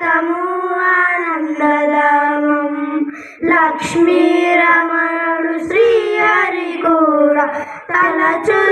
నిరతము ఆనందదామం లక్ష్మీ రమణుడు శ్రీహరి కూడా తలచురు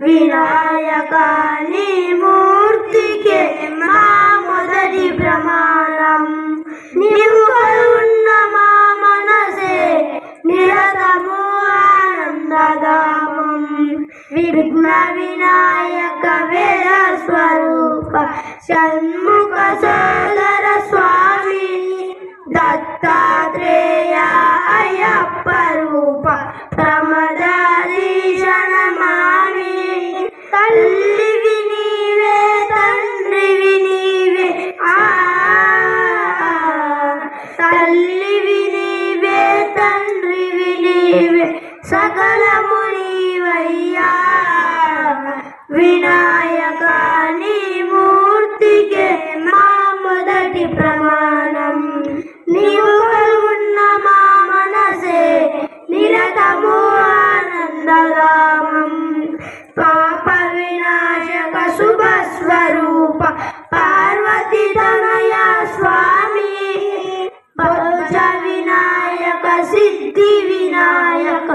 వినాయకాని మూర్తికే మా మొదటి ప్రమాణం. నీవు ఉన్న మా మనసే నిరతము ఆనందదామం విఘ్న వినాయక వేద స్వరూప షణ్ముఖ సోదర స్వామి దత్తాత్రేయ అయ్యప్ప రూప ప్రమదాదీశన తల్లివి నీవే తండ్రివి నీవే సకలము నీవయ్యా. వినాయకా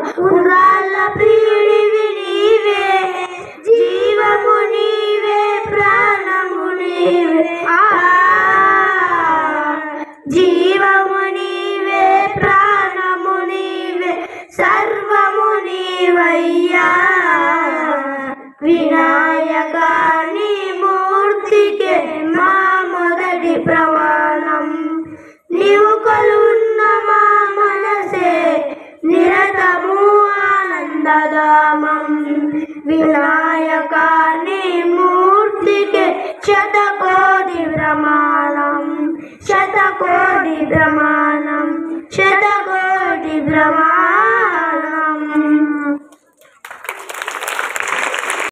వినాయక ఉరాళ్ళ నీవే జీవము నీవే ప్రాణము నీవే. జీవము నీవే ప్రాణము నీవే సర్వము నీవయ్యా. మూర్తికే మా మొదటి ప్రమాణం. నీవు కొలున్న మా మనసే నిరతము ఆనందదామం వినాయక మూర్తికి శతకోటి ప్రమాణం శతకోటి ప్రమాణం శతకోటి ప్రమాణం.